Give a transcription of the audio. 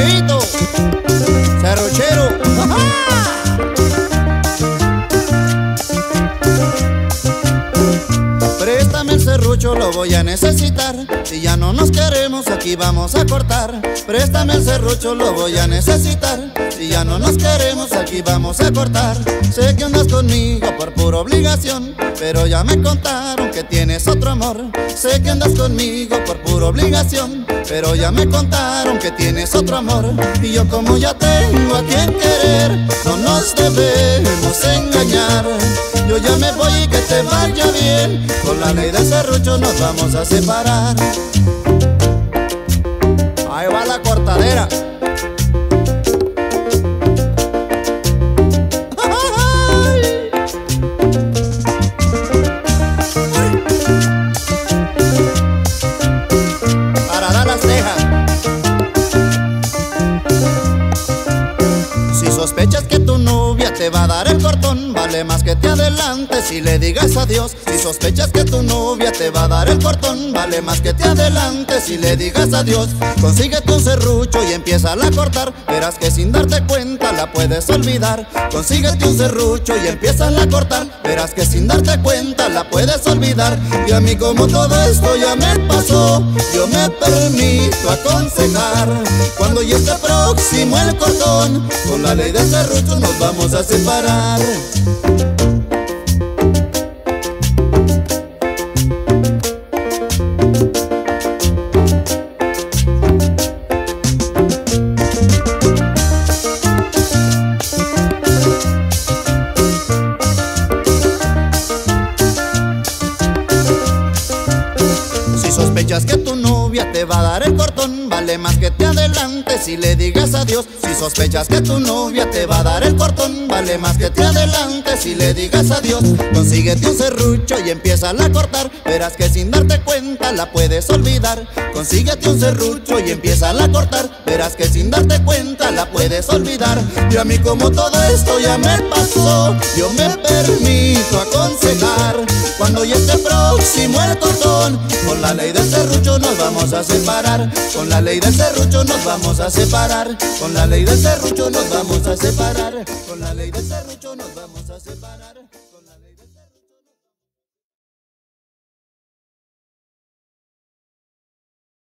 Alvarito. Voy a necesitar. Si ya no nos queremos, aquí vamos a cortar. Préstame el serrucho, lo voy a necesitar. Si ya no nos queremos, aquí vamos a cortar. Sé que andas conmigo por pura obligación, pero ya me contaron que tienes otro amor. Sé que andas conmigo por pura obligación, pero ya me contaron que tienes otro amor. Y yo como ya tengo a quien querer, no nos debemos engañar. Yo ya me voy y que te vaya bien. Con la ley de serrucho nos vamos a separar. Novia te va a dar el cortón, vale más que te adelantes y le digas adiós. Si sospechas que tu novia te va a dar el cortón, vale más que te adelantes y le digas adiós. Consíguete un serrucho y empieza a cortar, verás que sin darte cuenta la puedes olvidar. Consíguete un serrucho y empieza a cortar, verás que sin darte cuenta la puedes olvidar. Y a mí como todo esto ya me pasó, yo me permito aconsejar. Cuando ya esté próximo el cortón, con la ley de serrucho nos vamos a separar. Si sospechas que tu novia te va a dar el cortón, más que te adelantes y le digas adiós. Si sospechas que tu novia te va a dar el cortón, vale más que te adelantes y le digas adiós. Consíguete un serrucho y empieza a cortar, verás que sin darte cuenta la puedes olvidar. Consíguete un serrucho y empieza a cortar, verás que sin darte cuenta la puedes olvidar. Y a mí como todo esto ya me pasó, yo me permito aconsejar. Cuando ya esté próximo el con la ley del serrucho nos vamos a separar. Con la ley del serrucho nos vamos a separar. Con la ley del serrucho nos vamos a separar. Con la ley del serrucho nos vamos a separar.